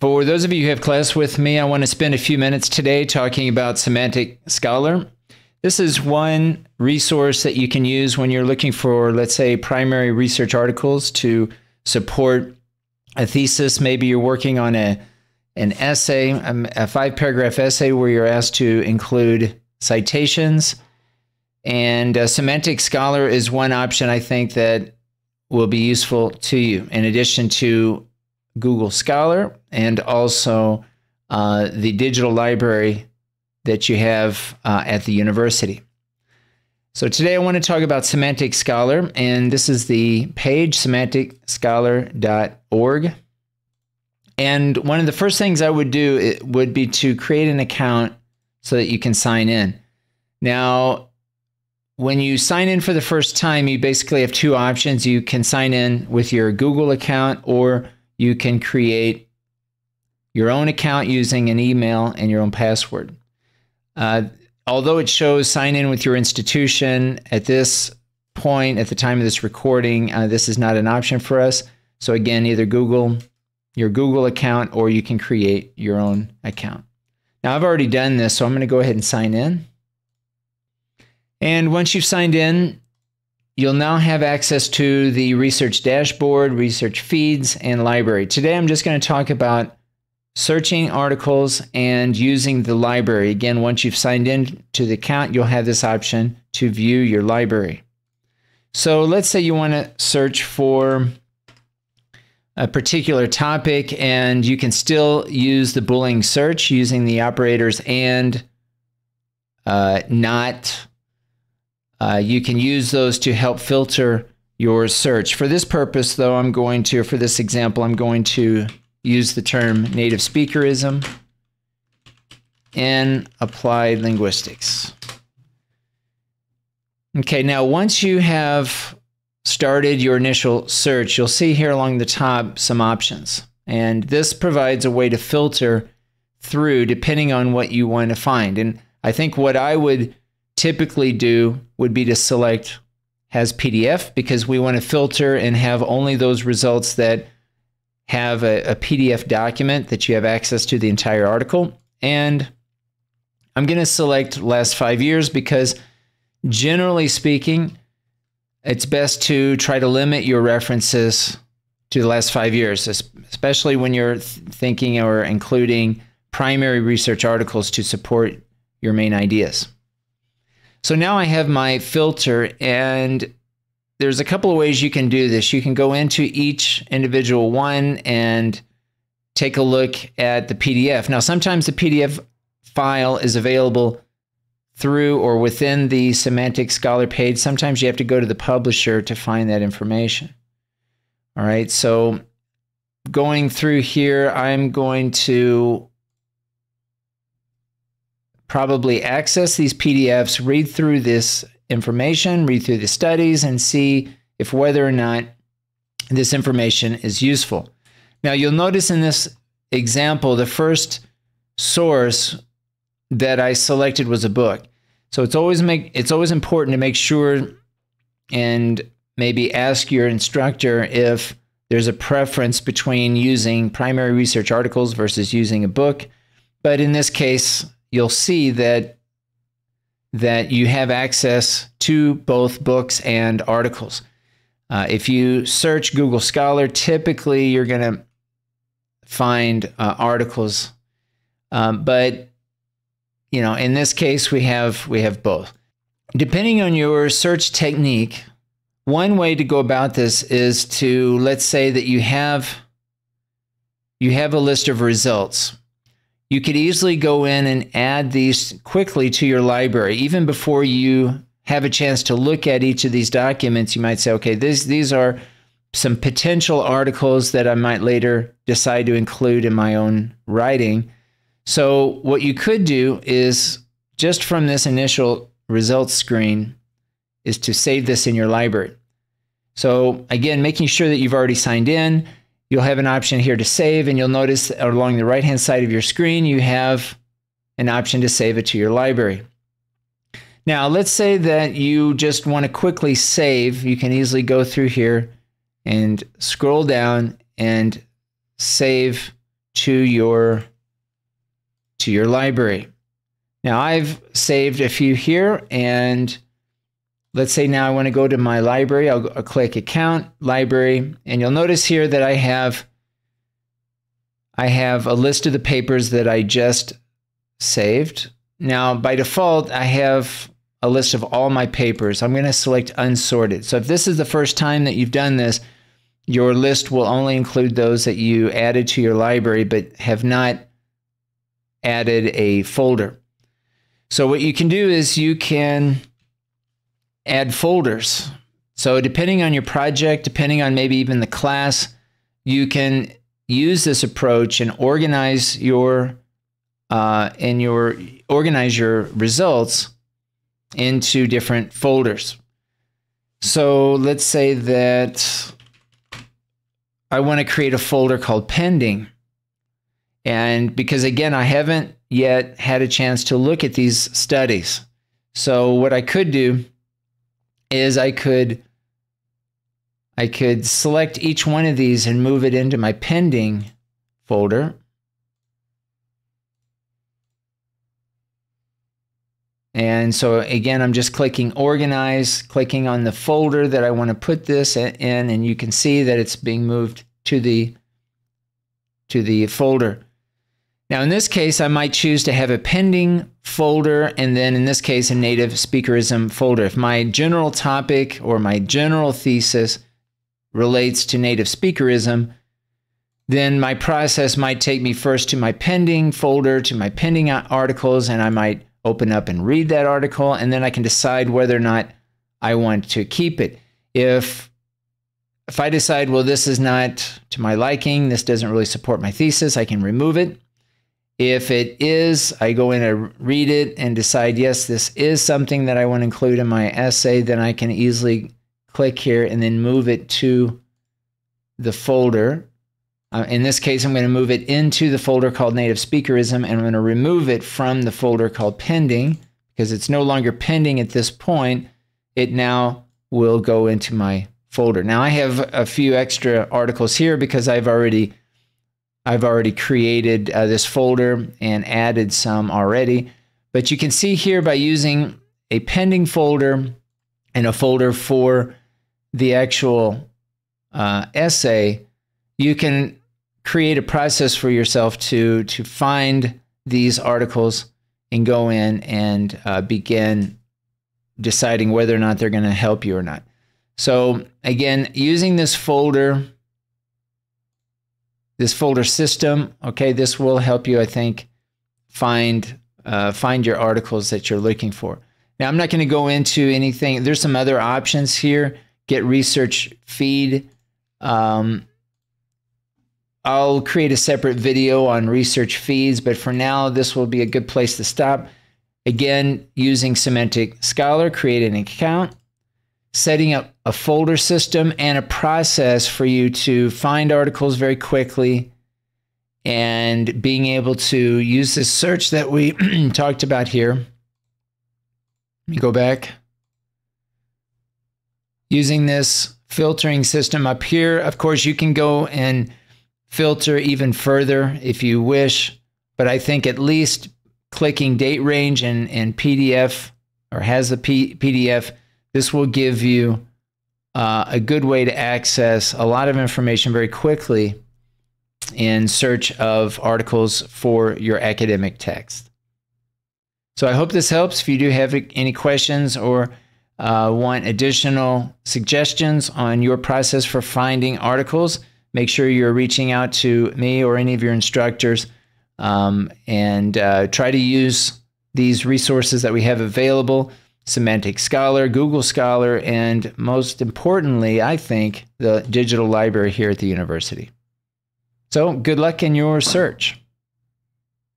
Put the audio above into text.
For those of you who have class with me, I want to spend a few minutes today talking about Semantic Scholar. This is one resource that you can use when you're looking for, let's say, primary research articles to support a thesis. Maybe you're working on a an essay, um, a five paragraph essay where you're asked to include citations. And uh, Semantic Scholar is one option I think that will be useful to you, in addition to Google Scholar and also uh, the digital library that you have uh, at the university. So today I want to talk about Semantic Scholar, and this is the page semanticscholar.org. And one of the first things I would do would be to create an account so that you can sign in. Now, when you sign in for the first time, you basically have two options. You can sign in with your Google account or you can create your own account using an email and your own password. Uh, although it shows sign in with your institution, at this point, at the time of this recording, uh, this is not an option for us. So again, either Google your Google account or you can create your own account. Now I've already done this, so I'm going to go ahead and sign in. And once you've signed in, You'll now have access to the research dashboard, research feeds, and library. Today I'm just going to talk about searching articles and using the library. Again, once you've signed in to the account, you'll have this option to view your library. So let's say you want to search for a particular topic and you can still use the Boolean search using the operators and uh, not uh, you can use those to help filter your search. For this purpose, though, I'm going to, for this example, I'm going to use the term native speakerism in applied linguistics. Okay, now once you have started your initial search, you'll see here along the top some options. And this provides a way to filter through depending on what you want to find. And I think what I would typically do would be to select has PDF because we want to filter and have only those results that have a, a PDF document that you have access to the entire article. And I'm going to select last five years because generally speaking, it's best to try to limit your references to the last five years, especially when you're thinking or including primary research articles to support your main ideas. So now I have my filter and there's a couple of ways you can do this. You can go into each individual one and take a look at the PDF. Now, sometimes the PDF file is available through or within the Semantic Scholar page. Sometimes you have to go to the publisher to find that information. All right, so going through here, I'm going to probably access these PDFs, read through this information, read through the studies, and see if whether or not this information is useful. Now, you'll notice in this example, the first source that I selected was a book. So it's always make it's always important to make sure and maybe ask your instructor if there's a preference between using primary research articles versus using a book. But in this case, you'll see that that you have access to both books and articles. Uh, if you search Google Scholar, typically you're going to find uh, articles, um, but you know, in this case, we have we have both. Depending on your search technique, one way to go about this is to let's say that you have you have a list of results you could easily go in and add these quickly to your library. Even before you have a chance to look at each of these documents, you might say, okay, this, these are some potential articles that I might later decide to include in my own writing. So, what you could do is just from this initial results screen, is to save this in your library. So, again, making sure that you've already signed in. You'll have an option here to save, and you'll notice along the right hand side of your screen, you have an option to save it to your library. Now, let's say that you just want to quickly save. You can easily go through here and scroll down and save to your to your library. Now I've saved a few here and let's say now I want to go to my library. I'll, I'll click account library and you'll notice here that I have I have a list of the papers that I just saved. Now by default I have a list of all my papers. I'm going to select unsorted. So if this is the first time that you've done this, your list will only include those that you added to your library but have not added a folder. So what you can do is you can add folders. So depending on your project, depending on maybe even the class, you can use this approach and organize your uh, and your organize your results into different folders. So let's say that I want to create a folder called pending. And because again, I haven't yet had a chance to look at these studies. So what I could do is I could I could select each one of these and move it into my pending folder. And so again, I'm just clicking organize, clicking on the folder that I want to put this in, and you can see that it's being moved to the to the folder. Now, in this case, I might choose to have a pending folder, and then in this case, a native speakerism folder. If my general topic or my general thesis relates to native speakerism, then my process might take me first to my pending folder, to my pending articles, and I might open up and read that article, and then I can decide whether or not I want to keep it. If if I decide, well, this is not to my liking, this doesn't really support my thesis, I can remove it. If it is, I go in and read it and decide, yes, this is something that I want to include in my essay, then I can easily click here and then move it to the folder. Uh, in this case, I'm going to move it into the folder called Native Speakerism, and I'm going to remove it from the folder called Pending because it's no longer pending at this point. It now will go into my folder. Now I have a few extra articles here because I've already I've already created uh, this folder and added some already. But you can see here by using a pending folder and a folder for the actual uh, essay, you can create a process for yourself to, to find these articles and go in and uh, begin deciding whether or not they're going to help you or not. So again, using this folder this folder system. Okay, this will help you, I think, find uh, find your articles that you're looking for. Now, I'm not going to go into anything. There's some other options here. Get research feed. Um, I'll create a separate video on research feeds, but for now, this will be a good place to stop. Again, using Semantic Scholar, create an account setting up a folder system and a process for you to find articles very quickly and being able to use this search that we talked about here. Let me go back. Using this filtering system up here, of course, you can go and filter even further if you wish, but I think at least clicking date range and, and PDF or has a P PDF this will give you uh, a good way to access a lot of information very quickly in search of articles for your academic text. So I hope this helps. If you do have any questions or uh, want additional suggestions on your process for finding articles, make sure you're reaching out to me or any of your instructors um, and uh, try to use these resources that we have available Semantic Scholar, Google Scholar, and most importantly, I think, the digital library here at the university. So good luck in your search.